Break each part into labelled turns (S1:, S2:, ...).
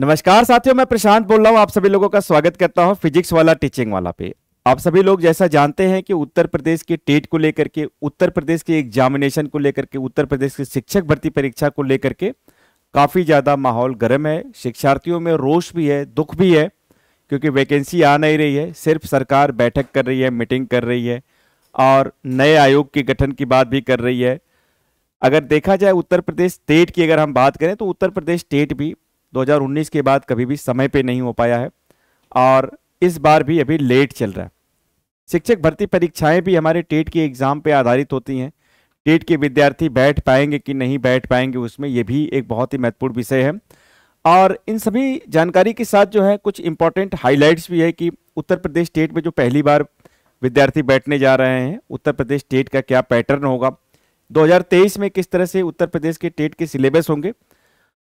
S1: नमस्कार साथियों, मैं प्रशांत बोल रहा हूँ। आप सभी लोगों का स्वागत करता हूँ फिजिक्स वाला टीचिंग वाला पे। आप सभी लोग जैसा जानते हैं कि उत्तर प्रदेश के टेट को लेकर के, उत्तर प्रदेश के एग्जामिनेशन को लेकर के, उत्तर प्रदेश की शिक्षक भर्ती परीक्षा को लेकर के काफ़ी ज़्यादा माहौल गर्म है। शिक्षार्थियों में रोष भी है, दुख भी है, क्योंकि वैकेंसी आ नहीं रही है। सिर्फ़ सरकार बैठक कर रही है मीटिंग कर रही है और नए आयोग के गठन की बात भी कर रही है। अगर देखा जाए उत्तर प्रदेश स्टेट की अगर हम बात करें तो उत्तर प्रदेश स्टेट भी 2019 के बाद कभी भी समय पे नहीं हो पाया है और इस बार भी अभी लेट चल रहा है। शिक्षक भर्ती परीक्षाएँ भी हमारे टेट के एग्ज़ाम पे आधारित होती हैं। टेट के विद्यार्थी बैठ पाएँगे कि नहीं बैठ पाएँगे, उसमें ये भी एक बहुत ही महत्वपूर्ण विषय है। और इन सभी जानकारी के साथ जो है कुछ इंपॉर्टेंट हाइलाइट्स भी है कि उत्तर प्रदेश स्टेट में जो पहली बार विद्यार्थी बैठने जा रहे हैं, उत्तर प्रदेश स्टेट का क्या पैटर्न होगा? 2023 में किस तरह से उत्तर प्रदेश के टेट के सिलेबस होंगे?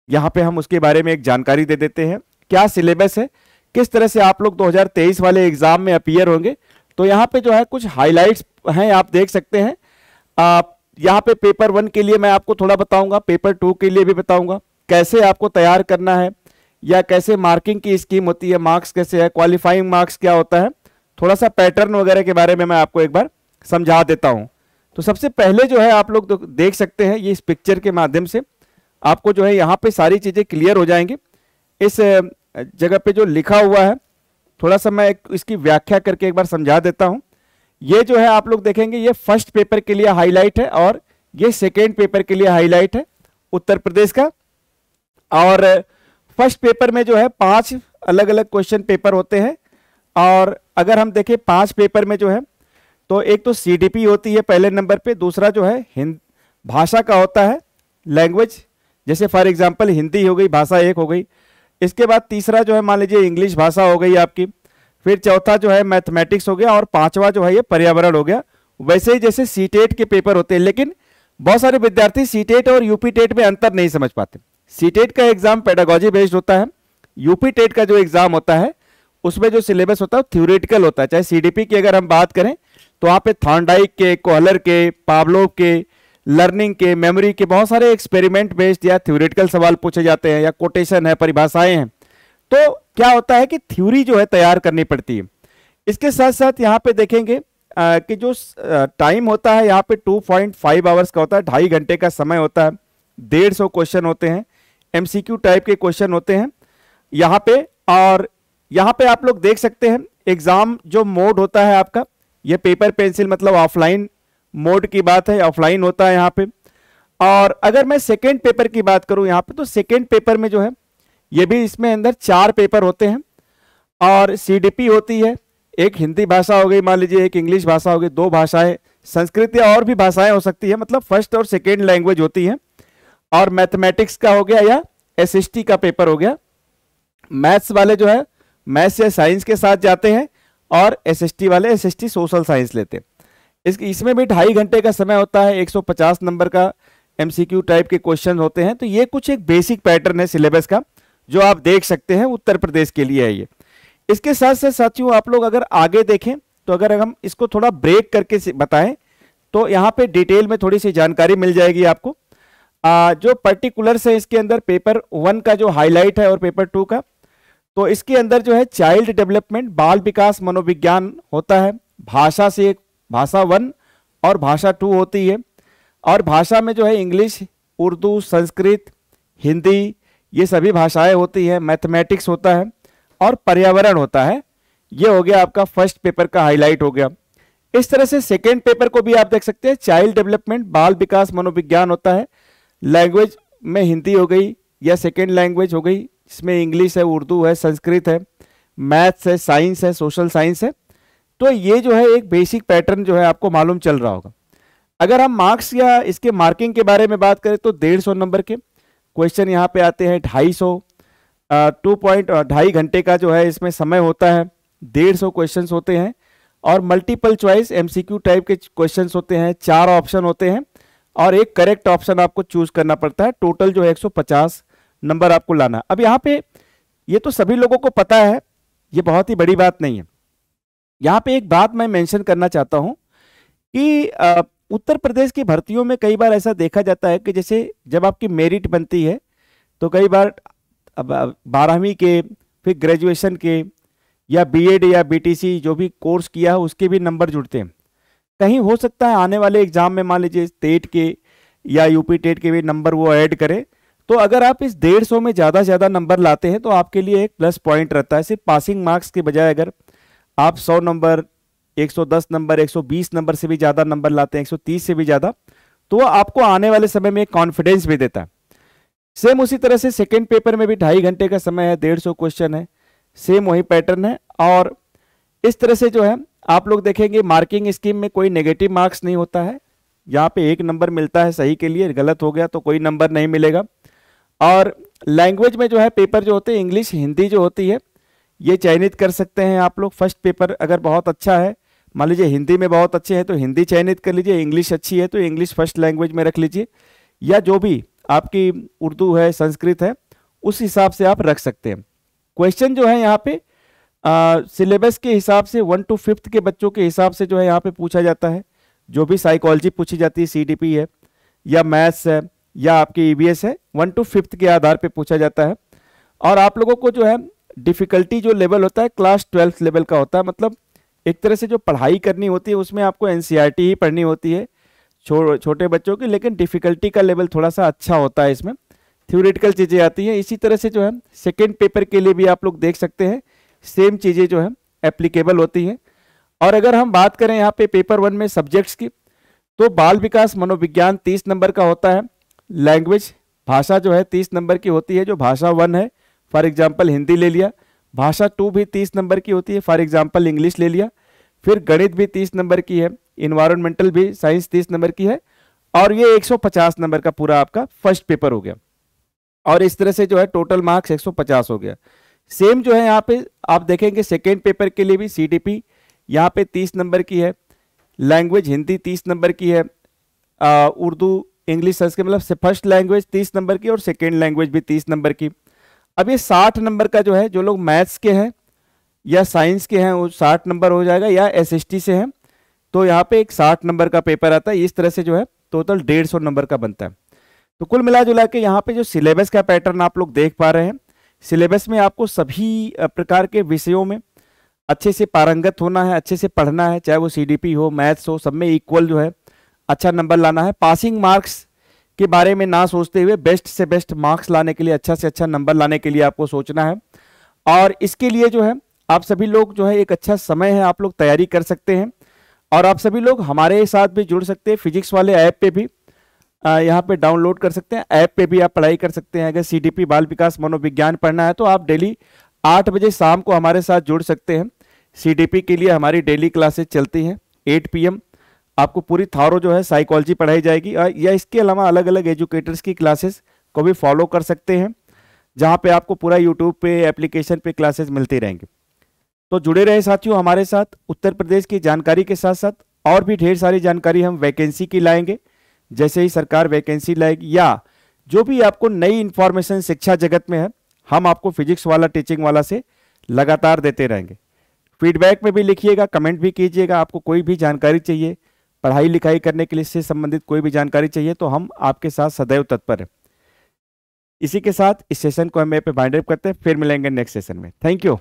S1: यहाँ पे हम उसके बारे में एक जानकारी दे देते हैं। क्या सिलेबस है? किस तरह से आप लोग 2023 वाले एग्ज़ाम में अपियर होंगे? तो यहाँ पे जो है कुछ हाइलाइट्स हैं, आप देख सकते हैं। आप यहाँ पे पेपर वन के लिए मैं आपको थोड़ा बताऊँगा, पेपर टू के लिए भी बताऊँगा। कैसे आपको तैयार करना है या कैसे मार्किंग की स्कीम होती है, मार्क्स कैसे है, क्वालिफाइंग मार्क्स क्या होता है, थोड़ा सा पैटर्न वगैरह के बारे में मैं आपको एक बार समझा देता हूँ। तो सबसे पहले जो है आप लोग देख सकते हैं, ये इस पिक्चर के माध्यम से आपको जो है यहाँ पे सारी चीज़ें क्लियर हो जाएँगी। इस जगह पे जो लिखा हुआ है, थोड़ा सा मैं इसकी व्याख्या करके एक बार समझा देता हूँ। ये जो है आप लोग देखेंगे, ये फ़र्स्ट पेपर के लिए हाईलाइट है और ये सेकेंड पेपर के लिए हाईलाइट है, उत्तर प्रदेश का। और फ़र्स्ट पेपर में जो है पाँच अलग अलग क्वेश्चन पेपर होते हैं। और अगर हम देखें पाँच पेपर में जो है तो एक तो सीडीपी होती है पहले नंबर पे, दूसरा जो है हिंद, भाषा का होता है लैंग्वेज जैसे फॉर एग्ज़ाम्पल हिंदी हो गई, भाषा एक हो गई। इसके बाद तीसरा जो है, मान लीजिए इंग्लिश भाषा हो गई आपकी। फिर चौथा जो है मैथमेटिक्स हो गया और पांचवा जो है, ये पर्यावरण हो गया। वैसे ही जैसे सी के पेपर होते हैं, लेकिन बहुत सारे विद्यार्थी सी और यूपी टेट में अंतर नहीं समझ पाते। सी का एग्ज़ाम पेडागोजी बेस्ड होता है। यूपी टेट का जो एग्ज़ाम होता है, उसमें जो सिलेबस होता है, वो थ्योरेटिकल होता है। चाहे सीडीपी की अगर हम बात करें तो वहाँ पे थॉन्डाइक के कोहलर के पावलोव के लर्निंग के मेमोरी के बहुत सारे एक्सपेरिमेंट बेस्ड या थ्योरेटिकल सवाल पूछे जाते हैं या कोटेशन है परिभाषाएँ हैं। तो क्या होता है कि थ्योरी जो है तैयार करनी पड़ती है। इसके साथ साथ यहाँ पे देखेंगे आ, कि जो टाइम होता है यहाँ पे 2.5 आवर्स का होता है ढाई घंटे का समय होता है डेढ़ सौ क्वेश्चन होते हैं एमसीक्यू टाइप के क्वेश्चन होते हैं यहाँ पे और यहाँ पे आप लोग देख सकते हैं एग्ज़ाम जो मोड होता है आपका ये पेपर पेंसिल मतलब ऑफलाइन मोड की बात है ऑफलाइन होता है यहाँ पे। और अगर मैं सेकेंड पेपर की बात करूँ यहाँ पे तो सेकेंड पेपर में जो है, ये भी इसमें अंदर चार पेपर होते हैं। और सीडीपी होती है, एक हिंदी भाषा हो गई, मान लीजिए एक इंग्लिश भाषा हो गई, दो भाषाएँ, संस्कृत या और भी भाषाएँ हो सकती है मतलब फ़र्स्ट और सेकेंड लैंग्वेज होती है। और मैथमेटिक्स का हो गया या एसएसटी का पेपर हो गया। मैथ्स वाले जो है मैथ्स या साइंस के साथ जाते हैं, और एसएसटी वाले एसएसटी सोशल साइंस लेते हैं। इस इसमें भी ढाई घंटे का समय होता है 150 नंबर का एमसीक्यू टाइप के क्वेश्चन होते हैं। तो ये कुछ एक बेसिक पैटर्न है सिलेबस का जो आप देख सकते हैं उत्तर प्रदेश के लिए है ये। इसके साथ साथ साथियों आप लोग अगर आगे देखें तो अगर हम इसको थोड़ा ब्रेक करके बताएँ तो यहाँ पे डिटेल में थोड़ी सी जानकारी मिल जाएगी आपको। आ, जो पर्टिकुलर्स है इसके अंदर पेपर वन का जो हाईलाइट है और पेपर टू का तो इसके अंदर जो है चाइल्ड डेवलपमेंट बाल विकास मनोविज्ञान होता है भाषा से एक भाषा वन और भाषा टू होती है। और भाषा में जो है इंग्लिश, उर्दू, संस्कृत, हिंदी, ये सभी भाषाएँ होती हैं, मैथमेटिक्स होता है और पर्यावरण होता है। ये हो गया आपका फ़र्स्ट पेपर का हाईलाइट हो गया। इस तरह से सेकेंड पेपर को भी आप देख सकते हैं चाइल्ड डेवलपमेंट बाल विकास, मनोविज्ञान होता है। लैंग्वेज में हिंदी हो गई या सेकेंड लैंग्वेज हो गई इसमें इंग्लिश है, उर्दू है, संस्कृत है मैथ्स है साइंस है सोशल साइंस है। तो ये जो है एक बेसिक पैटर्न जो है आपको मालूम चल रहा होगा। अगर हम मार्क्स या इसके मार्किंग के बारे में बात करें तो डेढ़ सौ नंबर के क्वेश्चन यहाँ पे आते हैं ढाई सौ टू पॉइंट ढाई घंटे का जो है इसमें समय होता है, डेढ़ सौ क्वेश्चन होते हैं और मल्टीपल चॉइस एमसीक्यू टाइप के क्वेश्चन होते हैं, चार ऑप्शन होते हैं और एक करेक्ट ऑप्शन आपको चूज़ करना पड़ता है टोटल जो है 150 नंबर आपको लाना। अब यहाँ पे ये तो सभी लोगों को पता है, ये बहुत ही बड़ी बात नहीं है। यहाँ पे एक बात मैं मेंशन करना चाहता हूँ कि उत्तर प्रदेश की भर्तियों में कई बार ऐसा देखा जाता है कि जैसे जब आपकी मेरिट बनती है तो कई बार बारहवीं के, फिर ग्रेजुएशन के, या बीएड या बीटीसी जो भी कोर्स किया है, उसके भी नंबर जुड़ते हैं। कहीं हो सकता है आने वाले एग्ज़ाम में मान लीजिए टेट के या यूपी टेट के भी नंबर वो ऐड करें तो अगर आप इस डेढ़ सौ में ज़्यादा से ज़्यादा नंबर लाते हैं तो आपके लिए एक प्लस पॉइंट रहता है, सिर्फ़ पासिंग मार्क्स के बजाय अगर आप 100 नंबर 110 नंबर 120 नंबर से भी ज़्यादा नंबर लाते हैं 130 से भी ज़्यादा तो वो आपको आने वाले समय में कॉन्फिडेंस भी देता है। सेम उसी तरह से सेकेंड पेपर में भी ढाई घंटे का समय है, डेढ़ सौ क्वेश्चन है सेम वही पैटर्न है, और इस तरह से जो है, आप लोग देखेंगे मार्किंग स्कीम में कोई नेगेटिव मार्क्स नहीं होता है। यहाँ पे एक नंबर मिलता है सही के लिए, गलत हो गया तो कोई नंबर नहीं मिलेगा। और लैंग्वेज में जो है पेपर जो होते हैं इंग्लिश हिंदी जो होती है ये चयनित कर सकते हैं आप लोग। फ़र्स्ट पेपर अगर बहुत अच्छा है, मान लीजिए हिंदी में बहुत अच्छे हैं तो हिंदी चयनित कर लीजिए इंग्लिश अच्छी है तो इंग्लिश फ़र्स्ट लैंग्वेज में रख लीजिए। या जो भी आपकी उर्दू है, संस्कृत है, उस हिसाब से आप रख सकते हैं। क्वेश्चन जो है यहाँ पे सिलेबस के हिसाब से वन टू फिफ्थ के बच्चों के हिसाब से जो है यहाँ पे पूछा जाता है। जो भी साइकोलॉजी पूछी जाती है सीडीपी है, या मैथ्स है, या आपकी ई e है वन टू फिफ्थ के आधार पे पूछा जाता है। और आप लोगों को जो है डिफ़िकल्टी जो लेवल होता है क्लास ट्वेल्थ लेवल का होता है मतलब एक तरह से जो पढ़ाई करनी होती है उसमें आपको एन e ही पढ़नी होती है छो, छोटे बच्चों की लेकिन डिफ़िकल्टी का लेवल थोड़ा सा अच्छा होता है इसमें। थ्योरेटिकल चीज़ें आती हैं इसी तरह से जो है सेकेंड पेपर के लिए भी आप लोग देख सकते हैं सेम चीज़ें जो है एप्लीकेबल होती हैं। और अगर हम बात करें यहाँ पे पेपर वन में सब्जेक्ट्स की तो बाल विकास मनोविज्ञान तीस नंबर का होता है लैंग्वेज भाषा जो है तीस नंबर की होती है जो भाषा वन है फॉर एग्ज़ाम्पल हिंदी ले लिया, भाषा टू भी तीस नंबर की होती है फॉर एग्ज़ाम्पल इंग्लिश ले लिया, फिर गणित भी तीस नंबर की है इन्वायरमेंटल भी साइंस तीस नंबर की है, और ये 150 नंबर का पूरा आपका फ़र्स्ट पेपर हो गया। और इस तरह से जो है टोटल मार्क्स 150 हो गया। सेम जो है यहाँ पे, आप देखेंगे सेकेंड पेपर के लिए भी सी डी पी यहाँ पे तीस नंबर की है लैंग्वेज हिंदी तीस नंबर की है उर्दू इंग्लिश संस्कृत मतलब फ़र्स्ट लैंग्वेज तीस नंबर की और सेकेंड लैंग्वेज भी तीस नंबर की। अब ये साठ नंबर का जो है, जो लोग मैथ्स के हैं या साइंस के हैं, वो साठ नंबर हो जाएगा या एसएसटी से हैं तो यहाँ पे एक साठ नंबर का पेपर आता है, इस तरह से जो है, टोटल डेढ़ सौ नंबर का बनता है। तो कुल मिला जुला के यहाँ पे जो सिलेबस का पैटर्न आप लोग देख पा रहे हैं, सिलेबस में आपको सभी प्रकार के विषयों में अच्छे से पारंगत होना है, अच्छे से पढ़ना है, चाहे वो सीडीपी हो, मैथ्स हो, सब में इक्वल जो है अच्छा नंबर लाना है। पासिंग मार्क्स के बारे में ना सोचते हुए बेस्ट से बेस्ट मार्क्स लाने के लिए अच्छा से अच्छा नंबर लाने के लिए आपको सोचना है। और इसके लिए जो है, आप सभी लोग जो है, एक अच्छा समय है, आप लोग तैयारी कर सकते हैं। और आप सभी लोग हमारे साथ भी जुड़ सकते हैं, फिजिक्स वाले ऐप पे भी यहाँ पे डाउनलोड कर सकते हैं। ऐप पे भी आप पढ़ाई कर सकते हैं। अगर सीडीपी बाल विकास, मनोविज्ञान पढ़ना है तो आप डेली आठ बजे शाम को हमारे साथ जुड़ सकते हैं। सीडीपी के लिए हमारी डेली क्लासेज चलती हैं, एट पी आपको पूरी थारो जो है साइकोलॉजी पढ़ाई जाएगी या इसके अलावा अलग अलग एजुकेटर्स की क्लासेस को भी फॉलो कर सकते हैं, जहाँ पे आपको पूरा यूट्यूब पे एप्लीकेशन पे क्लासेस मिलती रहेंगी। तो जुड़े रहे साथियों हमारे साथ, उत्तर प्रदेश की जानकारी के साथ साथ और भी ढेर सारी जानकारी हम वैकेंसी की लाएँगे, जैसे ही सरकार वैकेंसी लाएगी, या जो भी आपको नई इंफॉर्मेशन शिक्षा जगत में है, हम आपको फिजिक्स वाला टीचिंग वाला से लगातार देते रहेंगे। फीडबैक में भी लिखिएगा कमेंट भी कीजिएगा, आपको कोई भी जानकारी चाहिए पढ़ाई लिखाई करने के लिए से संबंधित कोई भी जानकारी चाहिए तो हम आपके साथ सदैव तत्पर हैं। इसी के साथ इस सेशन को हम यहाँ पे बाइंड करते हैं। फिर मिलेंगे नेक्स्ट सेशन में। Thank you